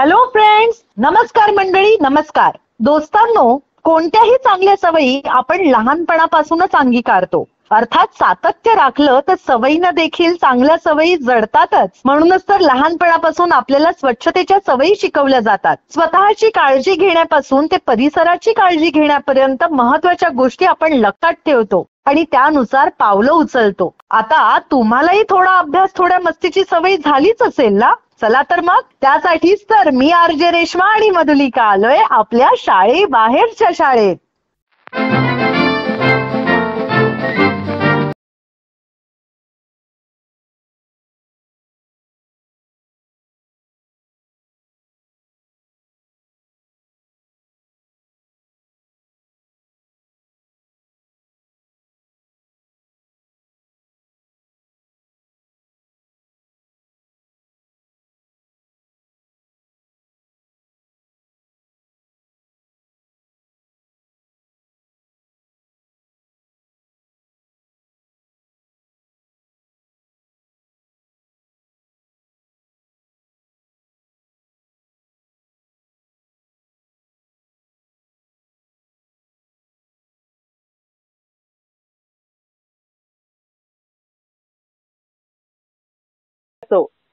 Hello friends नमस्कार मंडळी. नमस्कार. दोस्तांनो कोणत्याही चांगल्या सवयी आपण लहानपणापासूनच अंगीकारतो. अर्थात सातत्य राखलं तर सवयीनं देखील चांगल्या सवयी जडतातच. म्हणूनच तर लहानपणापासून आपल्याला स्वच्छतेच्या सवयी शिकवल्या जातात. स्वतःची काळजी घेण्यापासून ते परिसराची काळजी घेण्यापर्यंत महत्त्वाच्या गोष्टी आपण लक्षात ठेवतो आणि त्यानुसार पावलं उचलतो. आता तुम्हालाही थोडा अभ्यास थोड्या मस्तीची सवय झालीच असेल ना? चला तर मग त्यासाठीच तर मी आरजे रेश्मा आणि मधुलिका आलोय आपल्या शाळेबाहेरच्या शाळेत.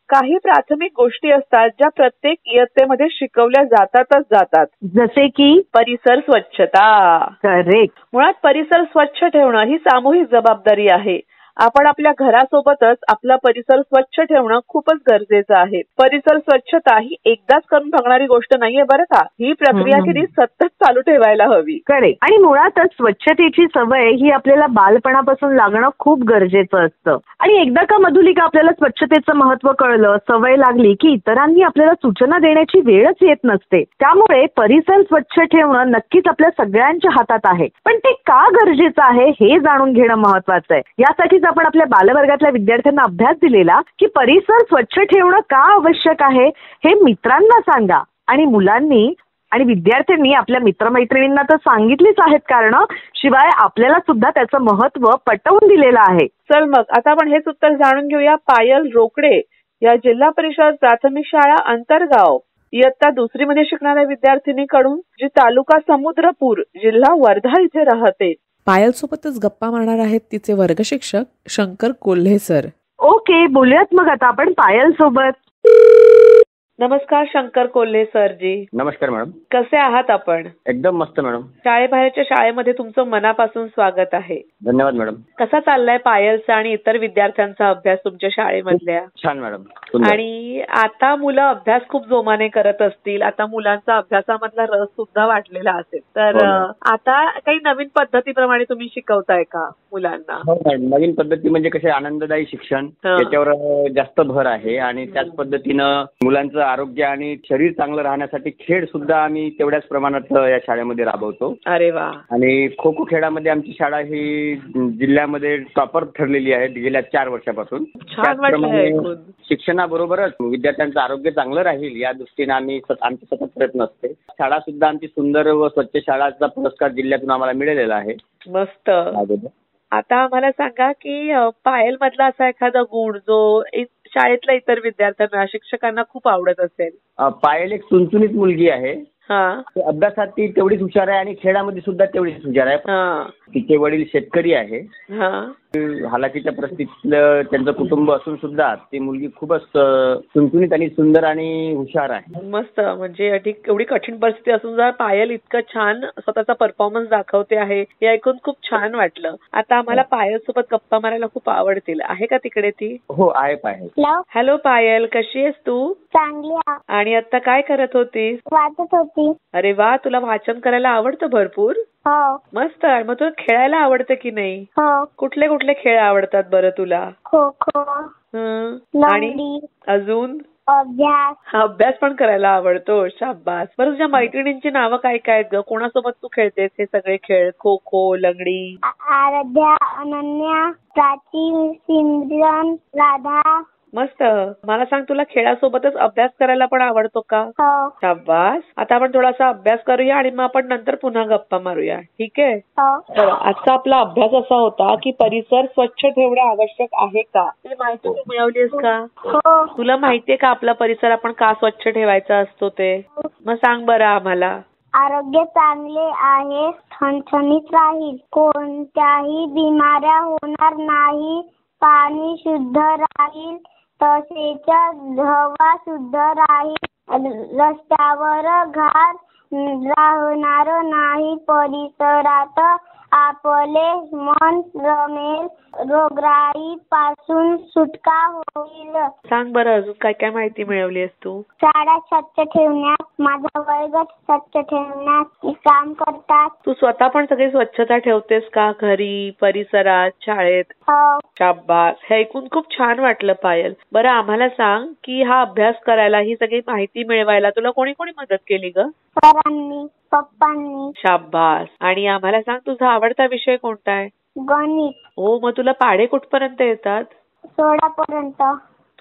काही प्राथमिक गोष्टी असतात ज्या प्रत्येक इयत्तेमध्ये शिकवल्या जातातच जातात. जसे की? परिसर स्वच्छता. करेक्ट मुळात परिसर स्वच्छ ठेवणं ही सामूहिक जबाबदारी आहे. आपण आपल्या घरासोबतच आपला परिसर स्वच्छ ठेवणं खूपच गरजेचं आहे. परिसर स्वच्छता ही एकदाच करून बघणारी गोष्ट नाहीये बरं का? ही प्रक्रिया. किती सतत चालू ठेवायला हवी. करेक्ट आणि मुळातच स्वच्छतेची सवय ही आपल्याला बालपणापासून लागणं खूप गरजेचं असतं. आणि एकदा का मधुलिका आपल्याला स्वच्छतेचं महत्त्व कळलं सवय लागली की इतरांनी आपल्याला सूचना देण्याची वेळच येत नसते. त्यामुळे परिसर स्वच्छ ठेवणं नक्कीच आपल्या सगळ्यांच्या हातात आहे. पण ते का गरजेचं आहे हे जाणून घेणं महत्वाचं आहे. यासाठीच आपण आपल्या बालवर्गातल्या विद्यार्थ्यांना अभ्यास दिलेला की परिसर स्वच्छ ठेवणं का आवश्यक आहे हे मित्रांना सांगा. आणि मुलांनी आणि विद्यार्थ्यांनी आपल्या मित्रमैत्रिणींना तर सांगितलीच आहेत कारण शिवाय आपल्याला सुद्धा त्याचं महत्त्व पटवून दिलेलं आहे. चल मग आता आपण हेच उत्तर जाणून घेऊया. पायल रोकडे या जिल्हा परिषद प्राथमिक शाळा अंतरगाव. इयत्ता दुसरीमध्ये शिकणाऱ्या विद्यार्थिनीकडून जी तालुका समुद्रपूर जिल्हा वर्धा इथे राहते. पायलसोबतच गप्पा मारणार आहेत तिचे वर्गशिक्षक शंकर कोल्हे सर. ओके बोलूयात मग आता आपण पायल सोबत नमस्कार शंकर कोल्हे सरजी. नमस्कार मॅडम. कसे आहात आपण? एकदम मस्त मॅडम. शाळेबाहेरच्या शाळेमध्ये तुमचं मनापासून स्वागत आहे. धन्यवाद मॅडम. कसा चाललाय पायलचा आणि इतर विद्यार्थ्यांचा अभ्यास तुमच्या शाळेमधल्या? छान मॅडम. सुंदर. आणि आता मुलं अभ्यास खूप जोमाने करत असतील आता मुलांचा अभ्यासामधला रस सुद्धा वाढलेला असेल. तर हो ना. अं, आता काही नवीन पद्धतीप्रमाणे तुम्ही शिकवताय का मुलांना? हो मॅडम. नवीन पद्धती म्हणजे कसे आनंददायी शिक्षण हा. याच्यावर अं, जास्त भर आहे आणि त्याच पद्धतीनं मुलांचं आरोग्य आणि शरीर चांगलं राहण्यासाठी खेळ सुद्धा आम्ही तेवढ्याच प्रमाणात या शाळेमध्ये राबवतो. अरे वा. आणि खो खो खेळामध्ये आमची शाळा ही जिल्ह्यामध्ये टॉपर ठरलेली आहे गेल्या चार वर्षापासून. हे ऐकून. शिक्षणाबरोबरच विद्यार्थ्यांचं आरोग्य चांगलं राहील या दृष्टीने आम्ही आमचे सतत प्रयत्न असते. शाळा सुद्धा आमची सुंदर व स्वच्छ शाळाचा पुरस्कार जिल्ह्यातून आम्हाला मिळालेला आहे. मस्त. अगोदर. आता आम्हाला सांगा की पायल मधला असा एखादा गुण जो शाळेतल्या इतर विद्यार्थ्यांना शिक्षकांना खूप आवडत असेल. पायल एक चुनचुनीत मुलगी आहे. अभ्यासात ती तेवढीच हुशार आहे आणि खेळामध्ये सुद्धा तेवढीच हुशार आहे. हा. तिचे वडील शेतकरी आहे. हा. हालाकीच्या परिस्थितीतलं त्यांचं कुटुंब असून सुद्धा ती मुलगी खूपच चुनचुनीत आणि सुंदर आणि हुशार आहे. मस्त. म्हणजे एवढी कठीण परिस्थिती असून जर पायल इतकं छान स्वतःचा परफॉर्मन्स दाखवते आहे हे ऐकून खूप छान वाटलं. आता आम्हाला पायल सोबत गप्पा मारायला खूप आवडतील. आहे का तिकडे ती? हो आहे पायल. हॅलो पायल. कशी आहेस तू? चांगली आ- आणि आता काय करत होतीस? वाचत होती. अरे वा तुला वाचन करायला आवडतं भरपूर. हो. मस्त आणि मग तुला खेळायला आवडतं की नाही? हो. कुठले कुठले खेळ आवडतात बरं तुला? खो खो. हं. आणि लंगडी. अजून? अभ्यास. हा अभ्यास पण करायला आवडतो शाबास. बरं तुझ्या मैत्रिणींची नावं काय काय आहेत ग? कोणासोबत तू खेळतेस हे सगळे खेळ? खो खो लंगडी. आ- आराध्या अनन्या प्राची सिमरन राधा. मस्त. मला सांग तुला खेळासोबतच अभ्यास करायला पण आवडतो का? हो. शाबास. आता आपण थोडासा अभ्यास करूया आणि मग आपण नंतर पुन्हा गप्पा मारूया. ठीक आहे? हो. बरं आजचा आपला अभ्यास असा होता की परिसर स्वच्छ ठेवणे आवश्यक आहे का? ही माहिती तू मिळवलीस का? हो. तुला माहितीये का आपला परिसर आपण का स्वच्छ ठेवायचा असतो ते? मग सांग बरं आम्हाला. आरोग्य चांगले आहे ठणठणीत राहील. कोणत्याही बिमाऱ्या होणार नाही. पाणी शुद्ध राहील. तसेच हवा शुद्ध राहील. रस्त्यावर घाण राहणार नाही. परिसरात आपले मन रमेल रोगराई पासून सुटका होईल. सांग बरं अजून काय काय माहिती मिळवलीस तू? शाळा स्वच्छ ठेवण्यात माझा वर्ग स्वच्छ ठेवण्यात काम करतात. तू स्वतः पण सगळी स्वच्छता ठेवतेस का? घरी परिसरात शाळेत? हो. शाब्बास हे ऐकून खूप छान वाटलं पायल. बरं आम्हाला सांग की हा अभ्यास करायला ही सगळी माहिती मिळवायला तुला कोणी कोणी मदत केली ग? सरांनी. पप्पांनी. शाब्बास आणि आम्हाला सांग तुझा आवडता विषय कोणता आहे? गणित. हो मग तुला पाढे कुठपर्यंत येतात? सोळा पर्यंत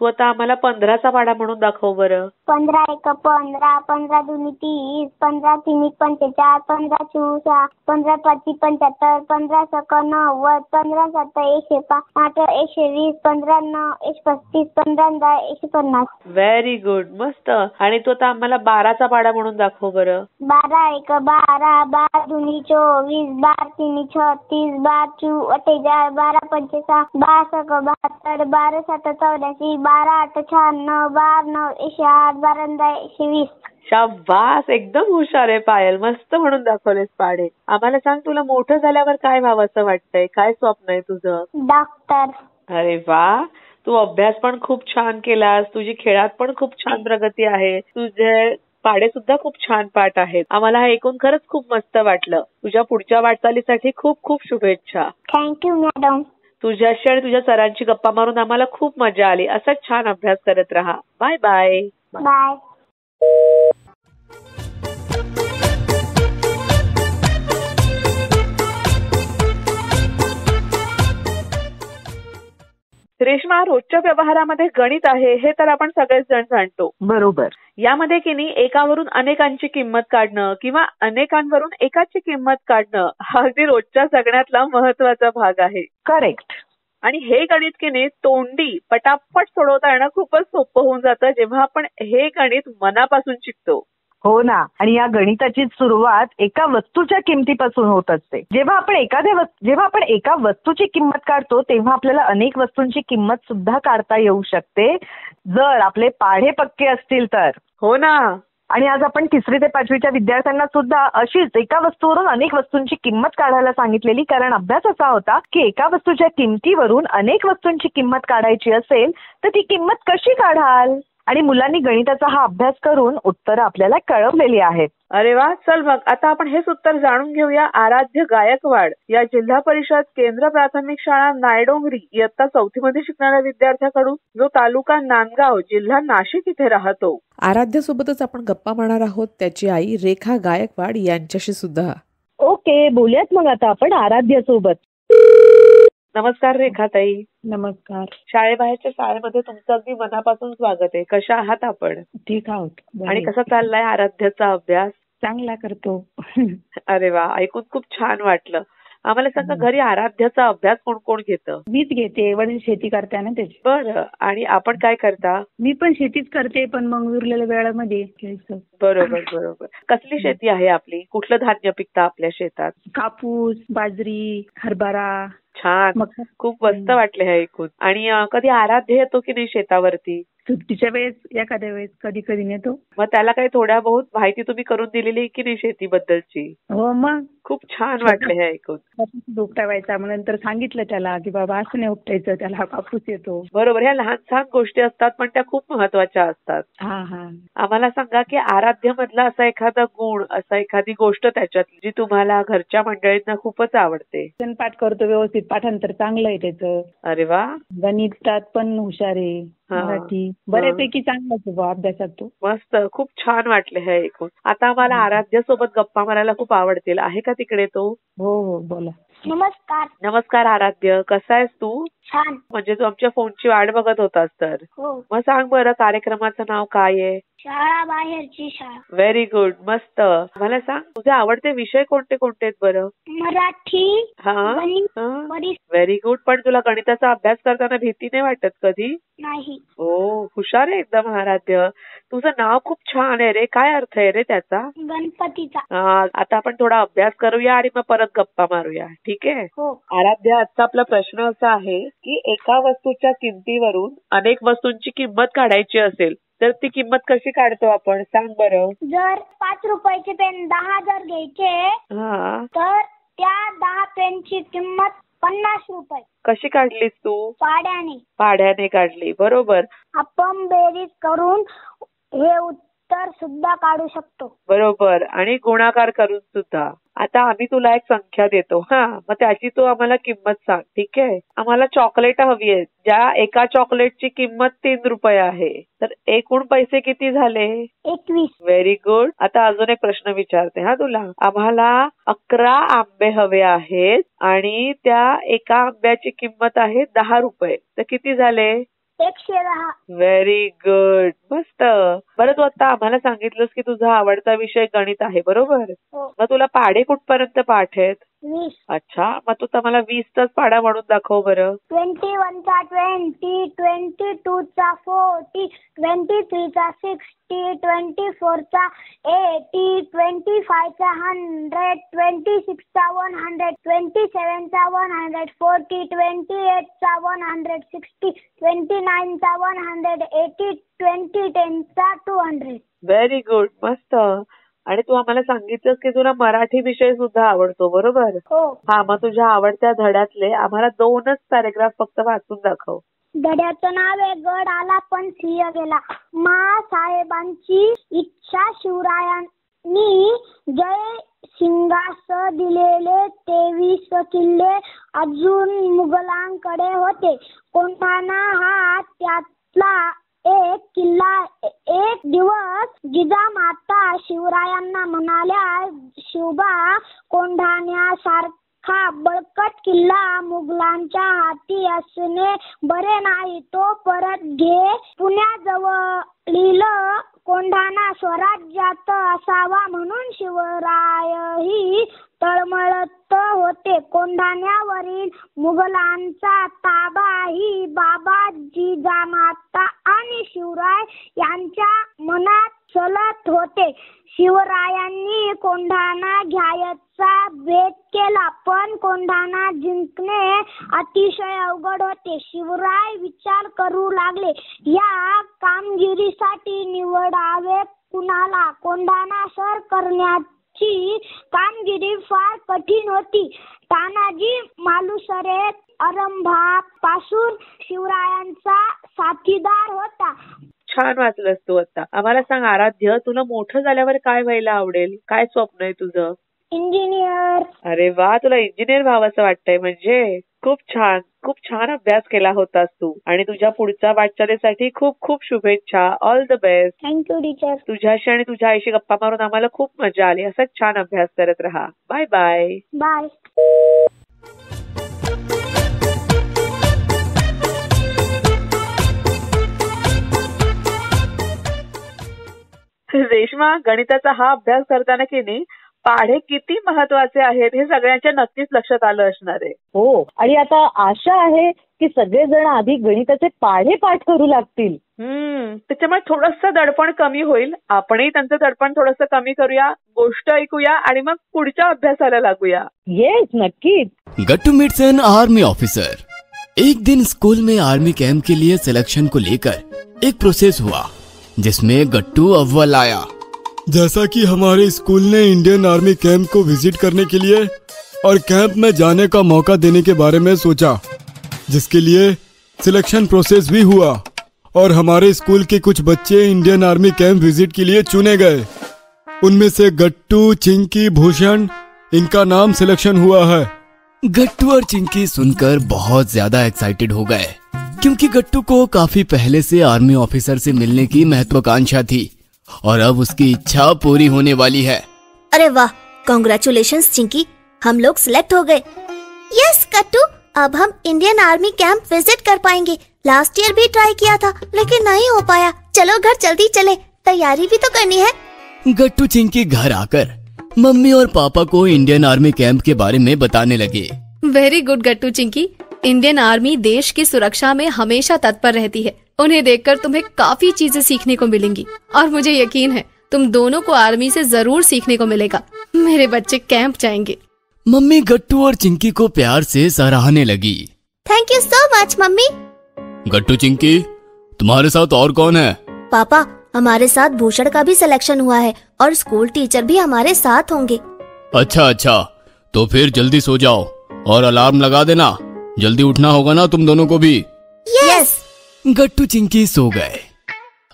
तू आता आम्हाला पंधराचा पाढा म्हणून दाखव बरं. पंधरा एक पंधरा पंधरा दोन्ही तीस पंधरा तिन्ही पंचेचाळ पंधरा चोवीस पंधरा पाची पंच्याहत्तर पंधरा सक नव्वद पंधरा सात एकशे पाच एकशे वीस पंधरा नऊ एकशे पस्तीस पंधरा दहा एकशे पन्नास. व्हेरी गुड मस्त. आणि तू आता आम्हाला बाराचा पाढा म्हणून दाखव बरं. बारा एक बारा बारा दोन्ही चोवीस बारा तिन्ही छत्तीस बारा चू अठ्ठेचाळीस बारा पंचेचाळीस बारा सक बहात्तर बारा सात चौऱ्याऐंशी बारा आठ शहाण्णव बारा नऊ एकशे आठ बारा दहा एकशे वीस. शाबास एकदम हुशार आहे पायल. मस्त म्हणून दाखवलेस पाढे आम्हाला सांग तुला मोठं झाल्यावर काय व्हावं असं वाटतंय? काय स्वप्न आहे तुझं? डॉक्टर. अरे वा. तू अभ्यास पण खूप छान केलास. तुझी खेळात पण खूप छान प्रगती आहे. तुझे पाढे सुद्धा खूप छान पाठ आहेत. आम्हाला हे ऐकून खरंच खूप मस्त वाटलं. तुझ्या पुढच्या वाटचालीसाठी खूप खूप शुभेच्छा. थँक्यू मॅडम तुझ्याशी आणि तुझ्या सरांची गप्पा मारून आम्हाला खूप मजा आली. असाच छान अभ्यास करत राहा. बाय बाय बाय रेश्मा रोजच्या व्यवहारामध्ये गणित आहे हे तर आपण सगळेच जण जाणतो. बरोबर. यामध्ये की नाही एकावरून अनेकांची किंमत काढणं किंवा अनेकांवरून एकाची किंमत काढणं हा अगदी रोजच्या जगण्यातला महत्त्वाचा भाग आहे. करेक्ट आणि हे गणित की नाही तोंडी पटापट सोडवता येणं खूपच सोपं होऊन जातं जेव्हा आपण हे गणित मनापासून शिकतो. हो ना. आणि या गणिताची सुरुवात एका वस्तूच्या किमतीपासून होत असते. जेव्हा आपण एखाद्या जेव्हा आपण एका वस्तूची किंमत काढतो तेव्हा आपल्याला अनेक वस्तूंची किंमत सुद्धा काढता येऊ शकते. जर आपले पाढे पक्के असतील तर. हो ना. आणि आज आपण तिसरी ते पाचवीच्या विद्यार्थ्यांना सुद्धा अशीच एका वस्तूवरून अनेक वस्तूंची किंमत काढायला सांगितलेली कारण अभ्यास असा होता की एका वस्तूच्या किमतीवरून अनेक वस्तूंची किंमत काढायची असेल तर ती किंमत कशी काढाल? आणि मुलांनी गणिताचा हा अभ्यास करून उत्तरं आपल्याला कळवलेली आहेत. अरे वा चल मग. आता आपण हेच उत्तर जाणून घेऊया. आराध्य गायकवाड या जिल्हा परिषद केंद्र प्राथमिक शाळा नायडोंगरी इयत्ता चौथीमध्ये शिकणाऱ्या विद्यार्थ्याकडून जो तालुका नांदगाव जिल्हा नाशिक इथे राहतो. आराध्यासोबतच आपण गप्पा मारणार आहोत. त्याची आई रेखा गायकवाड यांच्याशी सुद्धा. ओके बोलूयात मग आता आपण आराध्य सोबत नमस्कार रेखाताई. नमस्कार. शाळेबाहेरच्या शाळेमध्ये तुमचं अगदी मनापासून स्वागत आहे. कशा आहात आपण? ठीक आहोत. आणि कसा चाललाय आराध्याचा अभ्यास? चांगला करतो. अरे वा ऐकून खूप छान वाटलं. आम्हाला सांगा घरी आराध्याचा अभ्यास कोण कोण घेतं? मीच घेते. वडील शेती करते ना त्याची. बरं आणि आपण काय करता? मी पण शेतीच करते पण मग उरलेल्या वेळामध्ये घ्यायचं बरोबर बरोबर. कसली शेती आहे आपली? कुठलं धान्य पिकतं आपल्या शेतात? कापूस बाजरी हरभरा छान. खूप मस्त वाटलं हे ऐकून. आणि कधी आराध्य येतो की नाही शेतावरती? सुट्टीच्या वेळेस एखाद्या वेळेस कधी कधी नेतो. मग त्याला काही थोड्या बहुत माहिती तुम्ही करून दिलेली आहे की नाही शेतीबद्दलची? हो मग. खूप छान वाटलं हे ऐकून. उपटावायचा मग नंतर सांगितलं त्याला की बाबा असं नाही उपटायचं त्याला कापूस येतो. बरोबर ह्या लहान सहान गोष्टी असतात पण त्या खूप महत्त्वाच्या असतात. आम्हाला सांगा की आराध्य मधला असा एखादा गुण असा एखादी गोष्ट त्याच्यात जी तुम्हाला घरच्या मंडळींना खूपच आवडते? पाठ करतो व्यवस्थित पाठांतर चांगलं आहे त्याचं. अरे वा. गणितात पण हुशार आहे. मराठी. बऱ्यापैकी चांगलाच आहे अभ्यासात तो. मस्त. खूप छान वाटलं हे ऐकून. आता आम्हाला आराध्य सोबत गप्पा मारायला खूप आवडतील. आहे का तिकडे तो? हो हो. बोला. नमस्कार. नमस्कार आराध्य. कसा आहेस तू? छान. म्हणजे तू आमच्या फोनची वाट बघत होतास तर. हो. मग सांग बरं कार्यक्रमाचं नाव काय आहे? शाळा बाहेरची शाळा. व्हेरी गुड मस्त. मला सांग तुझे आवडते विषय कोणते कोणते आहेत बरं? मराठी हा? गणित हा? बरीच व्हेरी गुड पण तुला गणिताचा अभ्यास करताना भीती नाही वाटत कधी? नाही. ओ हुशार आहे एकदम आराध्य. तुझं नाव खूप छान आहे रे. काय अर्थ आहे रे त्याचा? गणपतीचा. हा, आता आपण थोडा अभ्यास करूया आणि मग परत गप्पा मारूया. ठीक आहे? हो. आराध्य आजचा आपला प्रश्न असा आहे की एका वस्तूच्या किमतीवरून अनेक वस्तूंची किंमत काढायची असेल तर ती किंमत कशी काढतो आपण? सांग बरं. जर पाच रुपयाचे पेन दहा जर घ्यायचे हा. तर त्या दहा पेनची किंमत पन्नास रुपये. कशी काढलीस तू? पाड्याने. पाढ्याने काढली. बरोबर. आपण बेरीज करून हे उत्तर सुद्धा काढू शकतो. बरोबर. आणि गुणाकार करून सुद्धा. आता आम्ही तुला एक संख्या देतो. हा मग त्याची तू आम्हाला किंमत सांग ठीक आहे? आम्हाला चॉकलेट हवी आहेत ज्या एका चॉकलेटची किंमत तीन रुपये आहे. तर एकूण पैसे किती झाले? एकवीस. व्हेरी गुड आता अजून एक प्रश्न विचारते हा तुला. आम्हाला अकरा आंबे हवे आहेत आणि त्या एका आंब्याची किंमत आहे दहा रुपये. तर किती झाले? व्हेरी गुड मस्त. बरं तू आता आम्हाला सांगितलंस की तुझा आवडता विषय गणित आहे बरोबर? हो. मग तुला पाढे कुठपर्यंत पाठ आहेत? वीस. अच्छा मग तू तर मला वीसचाच पाढा म्हणून दाखव बरं. ट्वेंटी वनचा ट्वेंटी ट्वेंटी टूचा फोर्टी ट्वेंटी थ्रीचा सिक्स्टी ट्वेंटी फोरचा एटी ट्वेंटी फायचा हंड्रेड ट्वेंटी सिक्सचा वन हंड्रेड ट्वेंटी सेवनचा वन हंड्रेड फोर्टी ट्वेंटी एटचा वन हंड्रेड सिक्स्टी ट्वेंटी नाईनचा वन हंड्रेड एटी ट्वेंटी टेनचा टू हंड्रेड. व्हेरी गुड मस्त. आणि तू आम्हाला सांगितलंस की तुला मराठी विषय सुद्धा आवडतो बरोबर? हो. हा मग तुझ्या आवडत्या धड्यातले आम्हाला दोनच पॅरेग्राफ फक्त वाचून दाखव. धड्याचं नाव आहे गड आला पण सिंह गेला. मा साहेबांची इच्छा शिवरायांनी. जय सिंगास दिलेले तेवीस किल्ले अजून मुघलांकडे होते. कोंढाणा हा त्यातला एक किल्ला एक दिवस जिजामाता शिवरायांना म्हणाल्या शिवबा कोंढाण्यासारखा हा बळकट किल्ला मुघलांच्या हाती असणे बरे नाही. तो परत घे. पुण्याजवळील कोंढाणा स्वराज्यात असावा म्हणून शिवरायही तळमळत होते. कोंढाण्यावरील मुघलांचा ताबा ही बाबा जिजामाता आणि शिवराय यांच्या मनात सलत होते. शिवरायांनी कोंढाणा घ्यायचा भेद केला पण कोंढाणा जिंकणे अतिशय अवघड होते. शिवराय विचार करू लागले या कामगिरीसाठी निवडावे कुणाला? कोंढाणा सर करण्याची कामगिरी फार कठीण होती. तानाजी मालुसरे आरंभापासून शिवरायांचा साथीदार होता. छान वाचलंस तू आता. आम्हाला सांग आराध्य तुला मोठं झाल्यावर काय व्हायला आवडेल? काय स्वप्न आहे तुझं? इंजिनियर अरे वा तुला इंजिनियर व्हावंसं वाटतंय म्हणजे? खूप छान खूप छान अभ्यास केला होतास तू. आणि तुझ्या पुढच्या वाटचालीसाठी खूप खूप शुभेच्छा. All the best thank you teacher तुझ्याशी आणि तुझ्या आईशी गप्पा मारून आम्हाला खूप मजा आली. असाच छान अभ्यास करत राहा. बाय बाय बाय रेश्मा गणिताचा हा अभ्यास करताना की नाही पाढे किती महत्त्वाचे आहेत हे सगळ्यांच्या नक्कीच लक्षात आलं असणार. आहे हो आणि आता आशा आहे की सगळेजण आधी गणिताचे पाढे पाठ करू लागतील. हम्म त्याच्यामुळे थोडंसं दडपण कमी होईल. आपणही त्यांचं दडपण थोडंसं कमी करूया गोष्ट ऐकूया आणि मग पुढच्या अभ्यासाला लागूया. येस नक्कीच. Gattu meets an army officer. एक दिन स्कूल में आर्मी कैंप के लिए सिलेक्शन को लेकर एक प्रोसेस हुआ। जिसमें गट्टू अव्वल आया। जैसा कि हमारे स्कूल ने इंडियन आर्मी कैंप को विज़िट करने के लिए और कैंप में जाने का मौका देने के बारे में सोचा जिसके लिए सिलेक्शन प्रोसेस भी हुआ और हमारे स्कूल के कुछ बच्चे इंडियन आर्मी कैंप विज़िट के लिए चुने गए। उनमें से गट्टू चिंकी भूषण इनका नाम सिलेक्शन हुआ है। गट्टू और चिंकी सुनकर बहुत ज़्यादा एक्साइटेड हो गए। क्योंकि गट्टू को काफ़ी पहले से आर्मी ऑफिसर से मिलने की महत्वाकांक्षा थी और अब उसकी इच्छा पूरी होने वाली है। अरे वाह कॉन्ग्रेचुलेशन चिंकी। हम लोग सिलेक्ट हो गए। यस कट्टू अब हम इंडियन आर्मी कैंप विज़िट कर पाएँगे। लास्ट ईयर भी ट्राई किया था लेकिन नहीं हो पाया। चलो घर जल्दी चले। तैयारी भी तो करनी है। गट्टू चिंकी घर आकर मम्मी और पापा को इंडियन आर्मी कैंप के बारे में बताने लगे। Very good Gattu Chinki. Indian army देश की सुरक्षा में हमेशा तत्पर रहती है। उन्हें देखकर तुम्हें काफ़ी चीज़ें सीखने को मिलेंगी। और मुझे यकीन है तुम दोनों को आर्मी से ज़रूर सीखने को मिलेगा। मेरे बच्चे कैंप जाएँगे। मम्मी गट्टू और चिंकी को प्यार से सराहने लगी। Thank you so much mummy. Gattu Chinki तुम्हारे साथ और कौन है? पापा हमारे साथ भूषण का भी सिलेक्शन हुआ है और स्कूल टीचर भी हमारे साथ होंगे। अच्छा अच्छा। तो फिर जल्दी सो जाओ और अलार्म लगा देना। जल्दी उठना होगा ना तुम दोनों को भी? यस गट्टू चिंकी सो गए।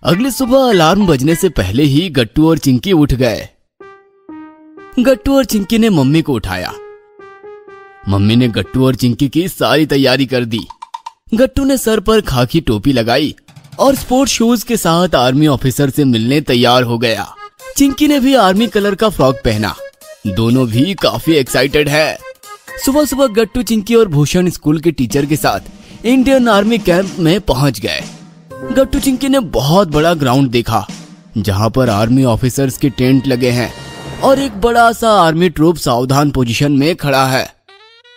अगली सुबह अलार्म बजने से पहले ही गट्टू और चिंकी उठ गए। गट्टू और चिंकी ने मम्मी को उठाया। मम्मी ने गट्टू और चिंकी की सारी तैयारी कर दी। गट्टू ने सर पर खाकी टोपी लगाई और स्पोर्ट्स शूज़ के साथ आर्मी ऑफिसर से मिलने तैयार हो गया। चिंकी ने भी आर्मी कलर का फ्रॉक पहना। दोनों भी काफ़ी एक्साइटेड है। सुबह सुबह गट्टू चिंकी और भूषण स्कूल के टीचर के साथ इंडियन आर्मी कैंप में पहुँच गए। गट्टू चिंकी ने बहुत बड़ा ग्राउंड देखा जहाँ पर आर्मी ऑफिसर्स के टेंट लगे हैं और एक बड़ा सा आर्मी ट्रूप सावधान पोजीशन में खड़ा है।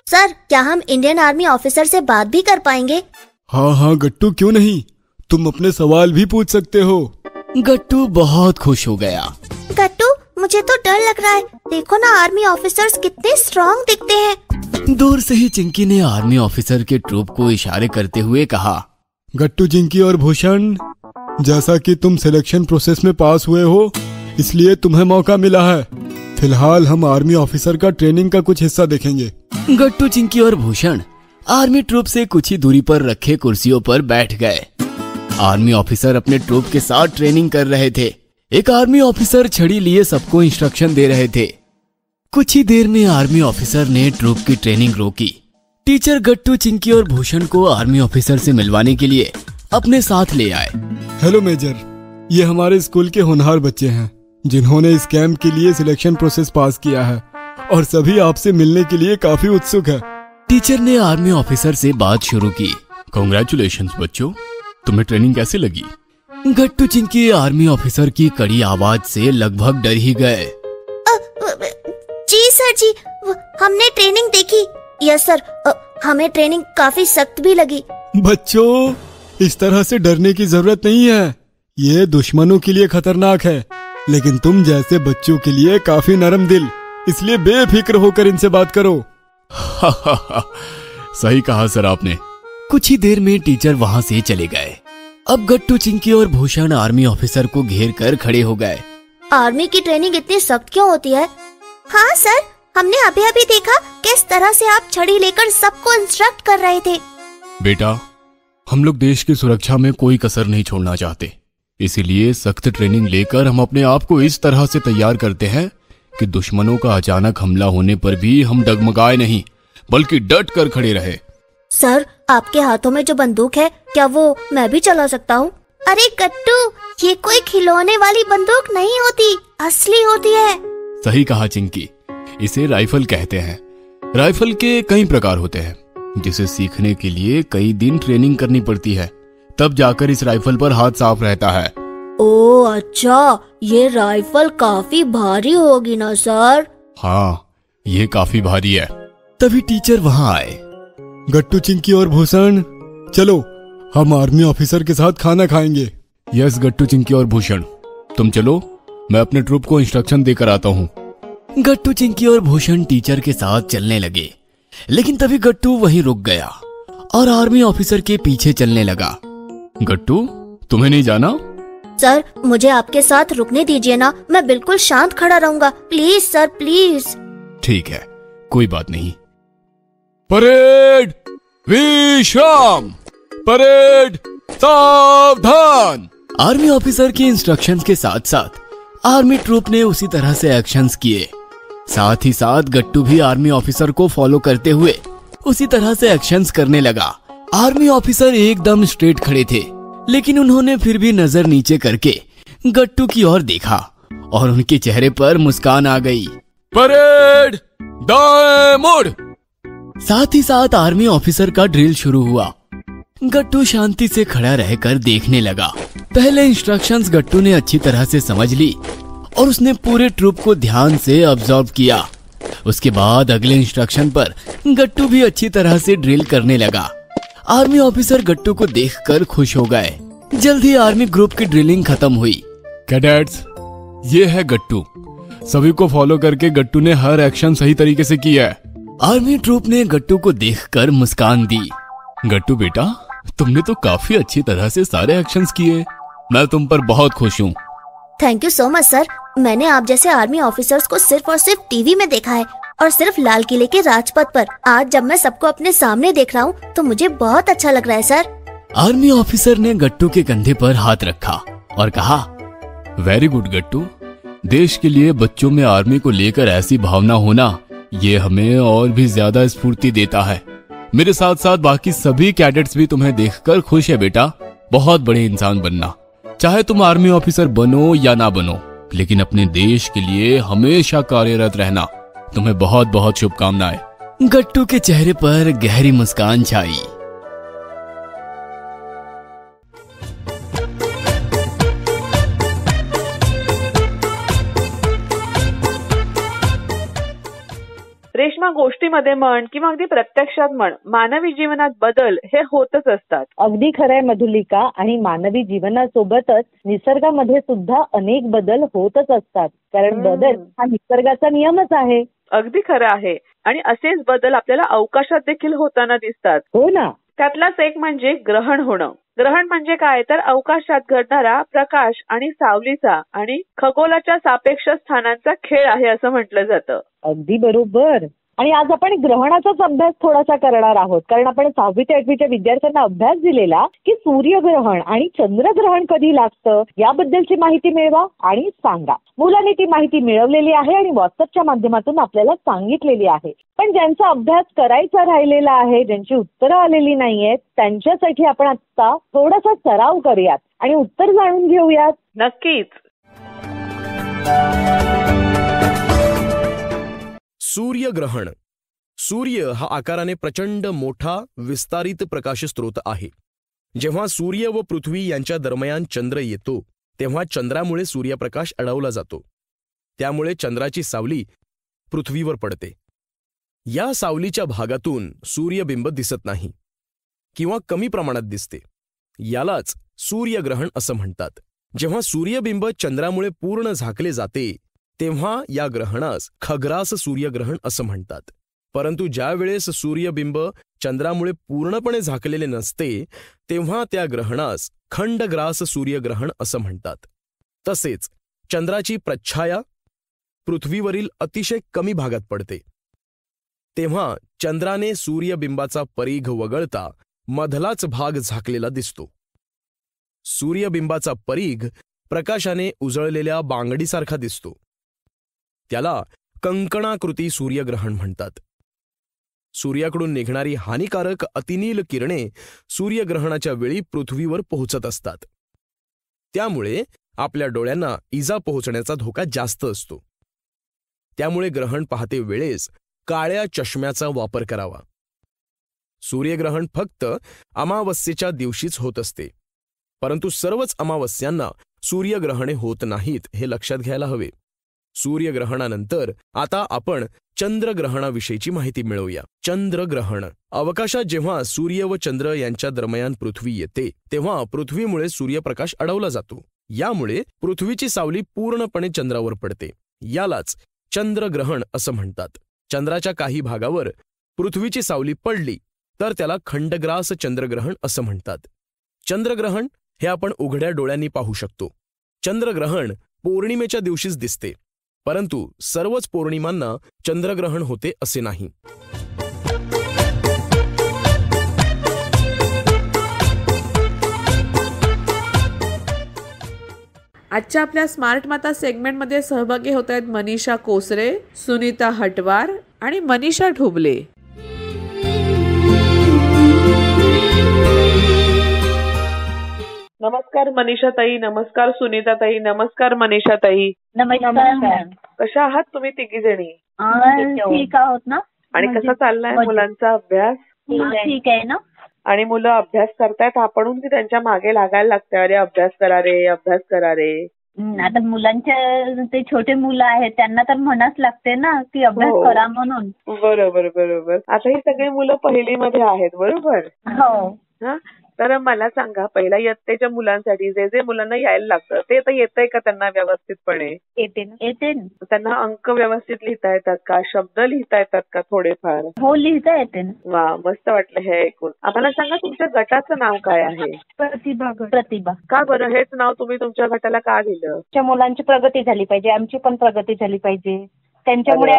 सर क्या हम इंडियन आर्मी ऑफिसर से बात भी कर पाएँगे? हाँ हाँ गट्टू क्यों नहीं? तुम अपने सवाल भी पूछ सकते हो। गट्टू बहुत खुश हो गया। गट्टू मुझे तो डर लग रहा है। देखो ना आर्मी ऑफिसर्स कितने स्ट्रॉन्ग दिखते हैं। दूर से ही चिंकी ने आर्मी ऑफिसर के ट्रूप को इशारे करते हुए कहा गट्टू चिंकी और भूषण जैसा कि तुम सिलेक्शन प्रोसेस में पास हुए हो इसलिए तुम्हें मौका मिला है। फ़िलहाल हम आर्मी ऑफिसर का ट्रेनिंग का कुछ हिस्सा देखेंगे। गट्टू चिंकी और भूषण आर्मी ट्रूप से कुछ ही दूरी पर रखे कुर्सियों पर बैठ गए। आर्मी ऑफिसर अपने ट्रूप के साथ ट्रेनिंग कर रहे थे। एक आर्मी ऑफिसर छड़ी लिए सबको इंस्ट्रक्शन दे रहे थे। कुछ ही देर में आर्मी ऑफिसर ने ट्रूप की ट्रेनिंग रोकी। टीचर गट्टू चिंकी और भूषण को आर्मी ऑफिसर से मिलवाने के लिए अपने साथ ले आए। हेलो मेजर ये हमारे स्कूल के होनहार बच्चे हैं जिन्होंने इस कैंप के लिए सिलेक्शन प्रोसेस पास किया है और सभी आपसे मिलने के लिए काफ़ी उत्सुक है। टीचर ने आर्मी ऑफिसर से बात शुरू की। कॉन्ग्रेचुलेशन बच्चों। तुम्हें ट्रेनिंग कैसे लगी? गट्टू चिंकी आर्मी ऑफिसर की कड़ी आवाज़ से लगभग डर ही गए। जी सर जी हमने ट्रेनिंग देखी। यस सर हमें ट्रेनिंग काफ़ी सख्त भी लगी। बच्चों इस तरह से डरने की ज़रूरत नहीं है। ये दुश्मनों के लिए खतरनाक है। लेकिन तुम जैसे बच्चों के लिए काफ़ी नरम दिल इसलिए बेफिक्र होकर इनसे बात करो। सही कहा सर आपने। कुछ ही देर में टीचर वहाँ से चले गए। अब गट्टू चिंकी और भूषण आर्मी ऑफिसर को घेर कर खड़े हो गए। आर्मी की ट्रेनिंग इतनी सख्त क्यों होती है? हाँ सर हमने अभी अभी देखा किस तरह से आप छड़ी लेकर सबको इंस्ट्रक्ट कर रहे थे। बेटा हम लोग देश की सुरक्षा में कोई कसर नहीं छोड़ना चाहते। इसीलिए सख्त ट्रेनिंग लेकर हम अपने आप को इस तरह से तैयार करते हैं कि दुश्मनों का अचानक हमला होने पर भी हम डगमगाए नहीं बल्कि डट कर खड़े रहे। सर आपके हाथों में जो बंदूक है क्या वो मैं भी चला सकता हूँ? अरे कट्टू ये कोई खिलौने वाली बंदूक नहीं होती असली होती है। सही कहा चिंकी। इसे राइफल कहते हैं। राइफल के कई प्रकार होते हैं जिसे सीखने के लिए कई दिन ट्रेनिंग करनी पड़ती है। तब जाकर इस राइफल पर हाथ साफ़ रहता है। ओ अच्छा ये राइफल काफ़ी भारी होगी ना सर? हाँ ये काफ़ी भारी है। तभी टीचर वहाँ आए। गट्टू चिंकी और भूषण। चलो हम आर्मी ऑफिसर के साथ खाना खाएँगे। यस गट्टू चिंकी और भूषण। तुम चलो मैं अपने ट्रुप को इंस्ट्रक्शन देकर आता हूँ। गट्टू चिंकी और भूषण टीचर के साथ चलने लगे। लेकिन तभी गट्टू वहीं रुक गया और आर्मी ऑफिसर के पीछे चलने लगा। गट्टू तुम्हें नहीं जाना? सर मुझे आपके साथ रुकने दीजिए ना। मैं बिल्कुल शांत खड़ा रहूँगा। Please sir please. ठीक है कोई बात नहीं। परेड विश्राम परेड सावधान। आर्मी ऑफिसर के इंस्ट्रक्शंस के साथ साथ आर्मी ट्रूप ने उसी तरह से एक्शंस किए। साथ ही साथ गट्टू भी आर्मी ऑफिसर को फॉलो करते हुए उसी तरह से एक्शंस करने लगा। आर्मी ऑफिसर एकदम स्ट्रेट खड़े थे लेकिन उन्होंने फिर भी नज़र नीचे करके गट्टू की ओर देखा और उनके चेहरे पर मुस्कान आ गई। परेड दाएँ मुड़। साथ ही साथ आर्मी ऑफिसर का ड्रिल शुरू हुआ। गट्टू शांति से खड़ा रहकर देखने लगा। पहले इंस्ट्रक्शंस गट्टू ने अच्छी तरह से समझ ली और उसने पूरे ट्रूप को ध्यान से ऑब्ज़र्व किया। उसके बाद अगले इंस्ट्रक्शन पर गट्टू भी अच्छी तरह से ड्रिल करने लगा। आर्मी ऑफिसर गट्टू को देखकर खुश हो गए। जल्द ही आर्मी ग्रुप की ड्रिलिंग खत्म हुई। कैडेट्स ये है गट्टू। सभी को फॉलो करके गट्टू ने हर एक्शन सही तरीके से किया है। आर्मी ट्रूप ने गट्टू को देखकर मुस्कान दी। गट्टू बेटा तुमने तो काफ़ी अच्छी तरह से सारे एक्शंस किए। मैं तुम पर बहुत खुश हूँ। Thank you so much sir मैंने आप जैसे आर्मी ऑफिसर्स को सिर्फ़ और सिर्फ़ टीवी में देखा है और सिर्फ़ लाल किले के राजपथ पर। आज जब मैं सबको अपने सामने देख रहा हूँ तो मुझे बहुत अच्छा लग रहा है सर आर्मी ऑफिसर ने गट्टू के कंधे पर हाथ रखा और कहा वेरी गुड गट्टू। देश के लिए बच्चों में आर्मी को लेकर ऐसी भावना होना ये हमें और भी ज़्यादा स्फूर्ति देता है। मेरे साथ साथ बाकी सभी कैडेट्स भी तुम्हें देखकर खुश है बेटा। बहुत बड़े इंसान बनना। चाहे तुम आर्मी ऑफिसर बनो या ना बनो, लेकिन अपने देश के लिए हमेशा कार्यरत रहना। तुम्हें बहुत बहुत शुभकामनाएँ। गट्टू के चेहरे पर गहरी मुस्कान छाई। रेश्मा गोष्टीमध्ये म्हण किंवा अगदी प्रत्यक्षात म्हण मानवी जीवनात बदल हे होतच असतात. अगदी खरंय मधुलिका. आणि मानवी जीवनासोबतच निसर्गामध्ये सुद्धा अनेक बदल होतच असतात. कारण. बदल हा निसर्गाचा नियमच आहे. अगदी खरं आहे. आणि असेच बदल आपल्याला अवकाशात देखील होताना दिसतात. हो ना. त्यातलाच एक म्हणजे ग्रहण होणं. ग्रहण म्हणजे काय? तर अवकाशात घडणारा प्रकाश आणि सावलीचा आणि खगोलाच्या सापेक्ष स्थानांचा खेळ आहे असं म्हटलं जातं. अगदी बरोबर. आणि आज आपण ग्रहणाचाच अभ्यास थोडासा करणार आहोत. कारण आपण सहावी ते आठवीच्या विद्यार्थ्यांना अभ्यास दिलेला की सूर्यग्रहण आणि चंद्रग्रहण कधी लागतं याबद्दलची माहिती मिळवा आणि सांगा. मुलांनी ती माहिती मिळवलेली आहे आणि व्हॉट्सअपच्या माध्यमातून आपल्याला सांगितलेली आहे. पण ज्यांचा अभ्यास करायचा राहिलेला आहे ज्यांची उत्तरं आलेली नाहीयेत त्यांच्यासाठी आपण आता थोडासा सराव करूयात आणि उत्तर जाणून घेऊयात. नक्कीच. सूर्यग्रहण. सूर्य हा आकाराने प्रचंड मोठा विस्तारित प्रकाश स्रोत आहे. जेव्हा सूर्य व पृथ्वी यांच्या दरम्यान चंद्र येतो तेव्हा चंद्रामुळे सूर्यप्रकाश अडवला जातो. त्यामुळे चंद्राची सावली पृथ्वीवर पडते. या सावलीच्या भागातून सूर्यबिंब दिसत नाही किंवा कमी प्रमाणात दिसते. यालाच सूर्यग्रहण असं म्हणतात. जेव्हा सूर्यबिंब चंद्रामुळे पूर्ण झाकले जाते तेव्हा या ग्रहणास खग्रास सूर्यग्रहण असं म्हणतात. परंतु ज्या वेळेस सूर्यबिंब चंद्रामुळे पूर्णपणे झाकलेले नसते तेव्हा त्या ग्रहणास खंडग्रास सूर्यग्रहण असं म्हणतात. तसेच चंद्राची प्रच्छाया पृथ्वीवरील अतिशय कमी भागात पडते. तेव्हा चंद्राने सूर्यबिंबाचा परीघ वगळता मधलाच भाग झाकलेला दिसतो. सूर्यबिंबाचा परीघ प्रकाशाने उजळलेल्या बांगडीसारखा दिसतो. त्याला कंकणाकृती सूर्यग्रहण म्हणतात. सूर्याकडून निघणारी हानिकारक अतिनील किरणे सूर्यग्रहणाच्या वेळी पृथ्वीवर पोहोचत असतात. त्यामुळे आपल्या डोळ्यांना इजा पोहोचण्याचा धोका जास्त असतो. त्यामुळे ग्रहण पाहते वेळेस काळ्या चष्म्याचा वापर करावा. सूर्यग्रहण फक्त अमावस्येच्या दिवशीच होत असते. परंतु सर्वच अमावस्यांना सूर्यग्रहणे होत नाहीत हे लक्षात घ्यायला हवे. सूर्यग्रहणानंतर आता आपण चंद्रग्रहणाविषयीची माहिती मिळवूया. चंद्रग्रहण. अवकाशात जेव्हा सूर्य व चंद्र यांच्या दरम्यान पृथ्वी येते तेव्हा पृथ्वीमुळे सूर्यप्रकाश अडवला जातो. यामुळे पृथ्वीची सावली पूर्णपणे चंद्रावर पडते. यालाच चंद्रग्रहण असं म्हणतात. चंद्राच्या काही भागावर पृथ्वीची सावली पडली तर त्याला खंडग्रास चंद्रग्रहण असं म्हणतात. चंद्रग्रहण हे आपण उघड्या डोळ्यांनी पाहू शकतो. चंद्रग्रहण पौर्णिमेच्या दिवशीच दिसते. परंतु सर्वच पौर्णिमांना चंद्रग्रहण होते असे नाही. आजच्या आपल्या स्मार्ट माता सेगमेंटमध्ये सहभागी होत आहेत मनीषा कोसरे सुनीता हटवार आणि मनीषा ढुबले. नमस्कार मनीषा ताई नमस्कार सुनीता ताई नमस्कार मनीषा ताई नमस्कार. कशा आहात तुम्ही तिघी जणी? ठीक आहोत ना? आणि म्हणजे कसा चाललाय. मुलांचा अभ्यास? ठीक आहे. ना? आणि मुलं अभ्यास करतायत आपणहून ती त्यांच्या मागे लागायला लागते अरे अभ्यास करा रे अभ्यास करा रे. हं, आता मुलांच्या ते छोटे मुलं आहेत त्यांना तर म्हणाच लागते ना की अभ्यास हो. करा म्हणून. बरोबर बरोबर. आता ही सगळी मुलं पहिलीमध्ये आहेत बरोबर? हो. हा? तर मला सांगा पहिल्या इयत्तेच्या मुलांसाठी जे जे मुलांना यायला लागतं ते तर येतंय का त्यांना व्यवस्थितपणे? येते ना. येते ना. त्यांना अंक व्यवस्थित लिहिता येतात का? शब्द लिहिता येतात का थोडेफार? हो लिहिता येते ना. वा मस्त वाटलं हे ऐकून. आम्हाला सांगा तुमच्या गटाचं नाव काय आहे? प्रतिभा प्रतिभा. का बरं? हेच नाव तुम्ही तुमच्या गटाला का दिलं? आमच्या मुलांची प्रगती झाली पाहिजे आमची पण प्रगती झाली पाहिजे. त्यांच्यामुळे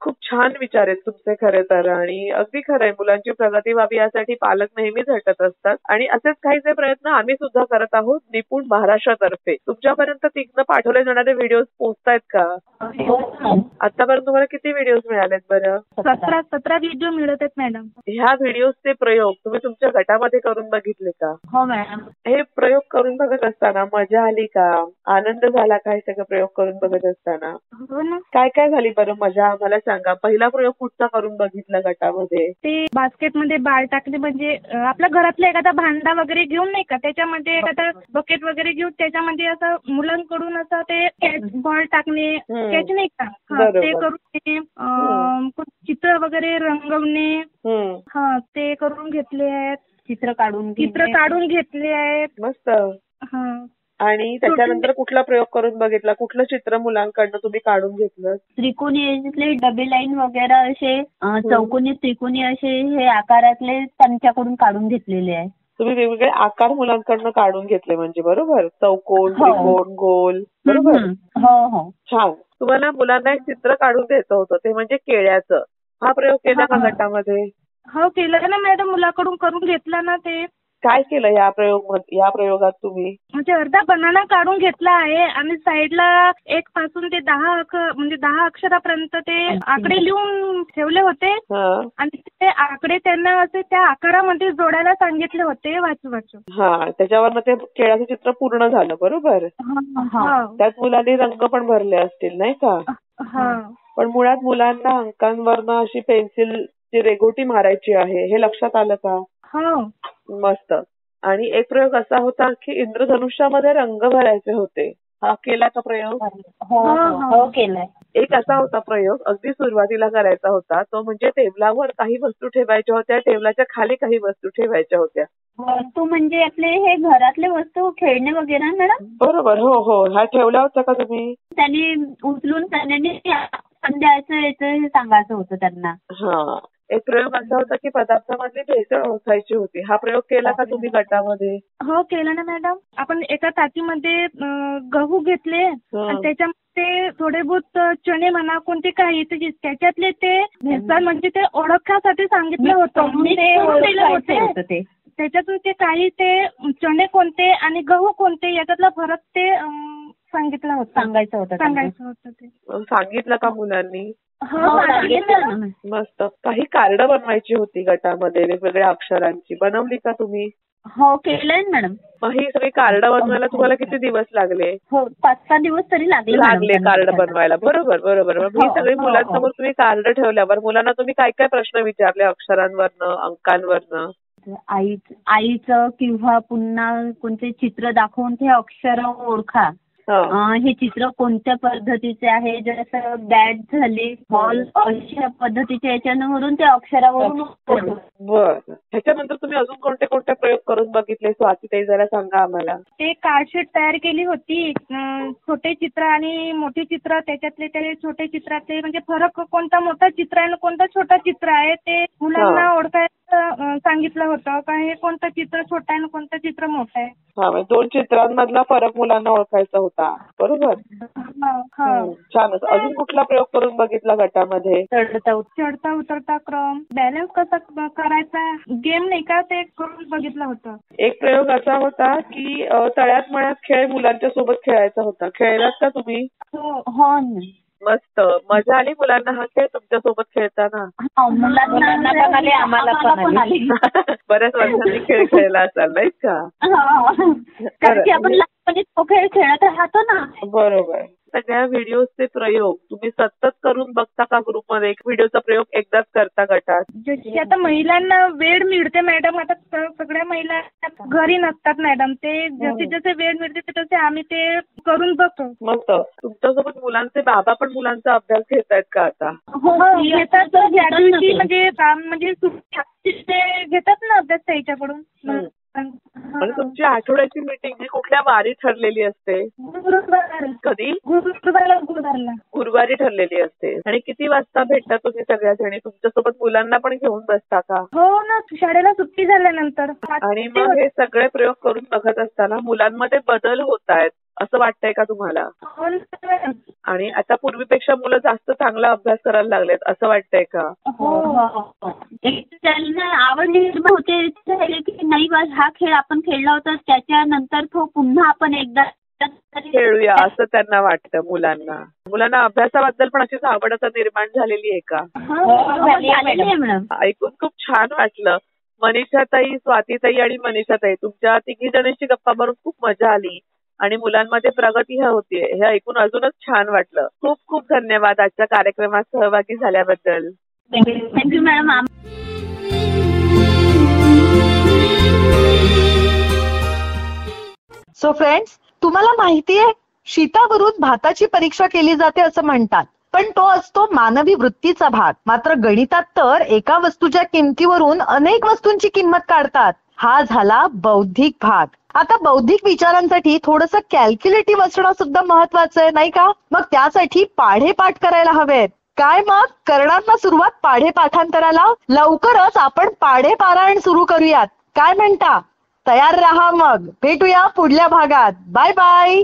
खूप छान विचार आहेत तुमचे खरे तर आणि अगदी खरं आहे. मुलांची प्रगती व्हावी यासाठी पालक नेहमीच झटत असतात. आणि असेच काहीचे प्रयत्न आम्ही सुद्धा करत आहोत निपुण महाराष्ट्रातर्फे. तुमच्यापर्यंत तिथनं पाठवले जाणारे व्हिडिओ पोहोचतायत का? आतापर्यंत तुम्हाला किती व्हिडिओज मिळालेत बरं? सतरा सतरा व्हिडिओ मिळत आहेत मॅडम ह्या व्हिडिओचे प्रयोग तुम्ही तुमच्या गटामध्ये करून बघितले का? हो मॅडम हे प्रयोग करून बघत असताना मजा आली का? आनंद झाला का हे सगळं प्रयोग करून बघत असताना? हो ना. काय काय झाली बरं मजा? मला सांगा. पहिला प्रयोग कुठचा करून बघितला गटामध्ये? ते बास्केटमध्ये बाळ टाकणे म्हणजे अं, आपल्या घरातला एखादा भांडा वगैरे घेऊन नाही का? त्याच्यामध्ये एखादा बकेट वगैरे घेऊन त्याच्यामध्ये असं मुलांकडून असं ते कॅच बॉल टाकणे हम्म. कॅच नाही का? हा, बरोबर. ते करून अं, चित्र वगैरे रंगवणे. हम्म. हा ते करून घेतले आहेत. चित्र काढून चित्र घेणे. काढून घेतले आहेत. मस्त. हा. आणि त्याच्यानंतर कुठला प्रयोग करून बघितला? कुठलं चित्र मुलांकडनं तुम्ही काढून घेतलं? त्रिकोणी डबे लाईन वगैरे असे अं, चौकोनी त्रिकोणी असे हे आकारातले त्यांच्याकडून काढून घेतलेले आहे. तुम्ही वेगवेगळे आकार मुलांकडनं काढून घेतले म्हणजे बरोबर? चौकोन हो. त्रिकोण गोल बरोबर. हो हो. छान. तुम्हाला मुलांना एक चित्र काढून द्यायचं होतं ते म्हणजे केळ्याचं. हा प्रयोग केला का हा. गटामध्ये? हो केलं ना. मॅडम मुलाकडून करून घेतला ना ते. काय केलं या प्रयोग या प्रयोगात तुम्ही? म्हणजे अर्धा बनाना काढून घेतला आहे आणि साईडला एक पासून ते दहा अक म्हणजे दहा अक्षरापर्यंत ते आकडे लिहून ठेवले होते. हा. आणि ते आकडे त्यांना असे त्या आकारामध्ये जोडायला सांगितले होते वाचू वाचू. हा त्याच्यावरनं ते केळ्याचं चित्र पूर्ण झालं बरोबर? हा त्यात मुलांनी रंग पण भरले असतील नाही का? हा. पण मुळात मुलांना अंकांवरनं अशी पेन्सिल रेघोटी मारायची आहे हे लक्षात आलं का? हो. मस्त. आणि एक प्रयोग असा होता की इंद्रधनुष्यामध्ये रंग भरायचे होते. हा केला का प्रयोग? हो हो हो केलंय. एक असा होता प्रयोग अगदी सुरुवातीला करायचा होता. तो म्हणजे टेबलावर काही वस्तू ठेवायच्या होत्या टेबलाच्या खाली काही वस्तू ठेवायच्या होत्या. वस्तू म्हणजे आपले हे घरातले वस्तू खेळणे वगैरे मॅडम? बरोबर हो हो. हा ठेवला होता का तुम्ही? त्यांनी उचलून त्यांनी द्यायचं याचं हे सांगायचं होतं त्यांना. हा. एक प्रयोग असा होता की पदार्थामधली भेसळ ओळखायची होती. हा प्रयोग केला का तुम्ही गटामध्ये? हो केलं ना मॅडम. आपण एका ताटीमध्ये अं, गहू घेतले आणि त्याच्यामध्ये थोडे बहुत चणे म्हणा कोणते काही ते त्याच्यातले ते भेसळ म्हणजे ते ओळखण्यासाठी सांगितलं होतं. Mix ते दिलं होतं. ते. त्याच्यातून ते काही ते चणे कोणते आणि गहू कोणते याच्यातला फरक ते अं, सांगितलं होतं. सांगायचं होतं त्यांना. सांगायचं होतं ते. सांगितलं का मुलांनी? हो हो. मस्त. काही कार्ड बनवायची होती गटामध्ये वेगवेगळ्या अक्षरांची. बनवली का तुम्ही? हो केलंय ना मॅडम. मग ही सगळी कार्ड बनवायला तुम्हाला किती दिवस लागले? हो पाच सहा दिवस तरी लागले लागले कार्ड. बनवायला. बरोबर बरोबर. मग ही हो, सगळी हो, मुलांसमोर तुम्ही कार्ड ठेवल्यावर मुलांना तुम्ही काय काय प्रश्न विचारले अक्षरांवरनं अंकांवरनं? आई आईचं किंवा पुन्हा कोणते चित्र दाखवून ते अक्षर ओळखा. हा. हे चित्र कोणत्या पद्धतीचे आहे? जसं बॅट झाली बॉल अशा पद्धतीच्या याच्यावरून ते अक्षरावरून. बर. ह्याच्यानंतर तुम्ही अजून कोणते कोणते प्रयोग करून बघितले? स्वाती ताई जरा सांगा आम्हाला. ते कार्डशीट तयार केली होती. छोटे चित्र आणि मोठे चित्र त्याच्यातले ते छोटे चित्रातले म्हणजे फरक कोणता मोठा चित्र आहे आणि कोणता छोटा चित्र आहे ते मुलांना हा. सांगितलं होतं. का हे कोणतं चित्र छोटं आहे आणि कोणतं चित्र मोठं आहे? हा म्हणजे दोन चित्रांमधला फरक मुलांना ओळखायचा होता. बरोबर? हा, हा. छानच अजून कुठला प्रयोग करून बघितला गटामध्ये? चढता चढता उतरता क्रम. बॅलन्स कसा करायचा? गेम नाही का ते करून बघितलं होतं? एक प्रयोग असा होता की तळ्यात मळ्यात खेळ मुलांच्या सोबत खेळायचा होता. खेळलात का तुम्ही? हो हो. मस्त. मजा आली मुलांना हा खेळ तुमच्यासोबत खेळताना मुलांना मुलांना पण आली, आम्हाला पण आली. बऱ्याच वर्षांनी खेळ खेळला असाल नाही का? हो. कारण की आपण लहानपणी तो खेळ खेळत राहतो ना. बरोबर. सगळ्या व्हिडिओचे प्रयोग तुम्ही सतत करून बघता का ग्रुपमध्ये एक व्हिडिओचा प्रयोग एकदाच करता गटात? जशी आता महिलांना वेळ मिळते मॅडम आता सगळ्या महिला घरी नसतात मॅडम ते जसे जसे वेळ मिळते ते तसे आम्ही ते करून बघतो. मस्त तुमच्यासोबत मुलांचे बाबा पण मुलांचा अभ्यास घेत आहेत का आता? हो घेतात. तर ज्या दिवशी म्हणजे काम म्हणजे घेतात ना अभ्यास त्याच्याकडून. म्हणजे तुमची आठवड्याची मीटिंग ही कुठल्या वारी ठरलेली असते? कधी? गुरुवारला गुरुवारला. गुरुवारी ठरलेली असते. आणि किती वाजता भेटता तुम्ही सगळ्या जणी तुमच्यासोबत मुलांना पण घेऊन बसता का? हो ना शाळेला सुट्टी झाल्यानंतर. आणि मग हे सगळे प्रयोग करून बघत असताना मुलांमध्ये बदल होत आहेत. असं वाटतंय का तुम्हाला? हो. आणि आता पूर्वीपेक्षा मुलं जास्त चांगला अभ्यास करायला लागलेत असं वाटतंय का? हो. हो एक त्यांना आवड निर्माण होते की नाही बस हा खेळ आपण खेळला होता त्याच्यानंतर तो पुन्हा आपण एकदा खेळूया असं त्यांना वाटतं मुलांना. मुलांना अभ्यासाबद्दल पण अशीच आवड आता निर्माण झालेली आहे का? झाली आहे मॅडम. ऐकून खूप छान वाटलं. मनीषाताई स्वातीताई आणि मनीषाताई तुमच्या तिघी जणींची गप्पा मारून खूप मजा आली. आणि मुलांमध्ये प्रगती होतीये. हे ऐकून अजूनच छान वाटलं. खूप खूप धन्यवाद आजच्या कार्यक्रमात सहभागी झाल्याबद्दल. थँक्यू मॅडम आम- सो फ्रेंड्स तुम्हाला माहितीये शीतावरून भाताची परीक्षा केली जाते असं म्हणतात. पण तो असतो मानवी वृत्तीचा भाग. मात्र गणितात तर एका वस्तूच्या किमतीवरून अनेक वस्तूंची किंमत काढतात. हा झाला बौद्धिक भाग. आता बौद्धिक विचारांसाठी थोडस कॅल्क्युलेटिव्ह असणं सुद्धा महत्वाचं आहे नाही का? मग त्यासाठी पाढेपाठ करायला हवेत. काय मग? करणार ना सुरुवात पाढे पाठांतराला लवकरच आपण पाढे पारायण सुरू करूयात. काय म्हणता? तयार राहा मग. भेटूया पुढल्या भागात. Bye bye!